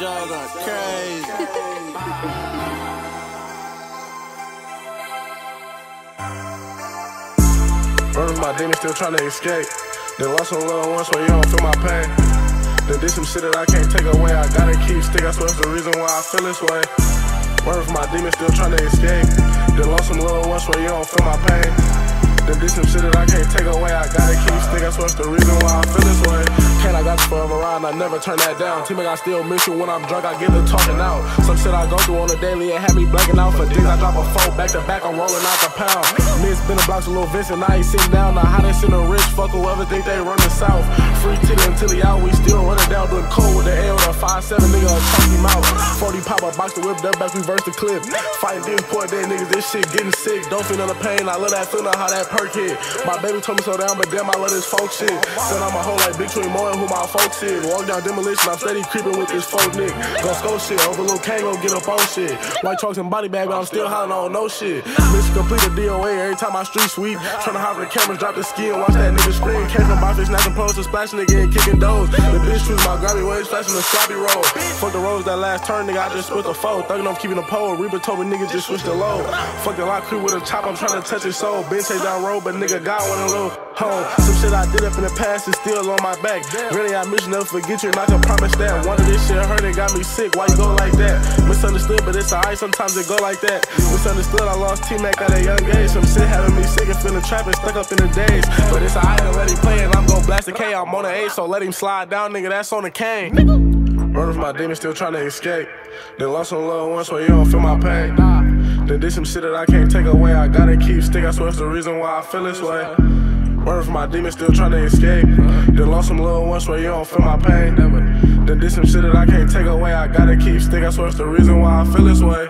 Y'all going crazy. Running my demons, still trying to escape. Then lost some little ones so you don't feel my pain. Then did some shit that I can't take away. I gotta keep stick. I swear it's the reason why I feel this way. From my demons, still trying to escape. Then lost some little ones so you don't feel my pain. Then did some shit that I can't take away. I gotta keep stick. I swear it's the reason why I feel this way. Can't I got you forever around, I never turn that down. Teammate, I still miss you when I'm drunk, I get to talking out. Some shit I go through on the daily, it had me blanking out. For things I drop a phone back to back, I'm rolling out the pound. Miss been a blocks a little Vincent, I ain't sitting down. How they send a rich, fuck whoever think they running south. Free titty until he out, we still running down, doing cold with the L, the 5-7 nigga, talk him out. 40 pop, a box the whip, that back, reverse the clip. Fighting these poor dead niggas, this shit getting sick. Don't feel the pain, I love that feeling, how that perk hit. My baby told me so down, but damn, I love this folk shit. Said I'm a hoe like between more and who my folks is. Walk down demolition, I'm steady creeping with this folk nick. Gon' score shit, over little K gon' get up on shit. White trucks and body bag, but I'm still hollering on no shit. Mission complete the DOA every time I street sweep. Tryna hop the cameras, drop the ski and watch that nigga scream. From my fish, snatching posts, and splashing nigga and kicking. The bitch choose my grabby waves, flashing the sloppy roll. Fuck the roads that last turn, nigga, I just split the foe. Thuggin' I'm keeping the pole. Reaper told me niggas just switch the load. Fuck the lock crew with a chop, I'm tryna touch his soul. Bitch chase down road, but nigga got one a little home. Some shit I did up in the past is still on my back. Really, I miss never forget you, and I can promise that. One of this shit hurt, it got me sick. Why you go like that? Misunderstood, but it's alright, sometimes it go like that. Misunderstood, I lost T-Mac at a young age. Some shit having me sick and feeling trapped and stuck up in the days. But it's alright, I let play, and I'm gon' blast the K. I'm on the A, so let him slide down, nigga, that's on the cane. Running from my demons, still trying to escape. Then lost some loved ones, so you don't feel my pain. Then did some shit that I can't take away. I gotta keep stick. I swear it's the reason why I feel this way. Running from my demons, still trying to escape. Then lost some loved ones, so you don't feel my pain. Then did some shit that I can't take away. I gotta keep stick. I swear it's the reason why I feel this way.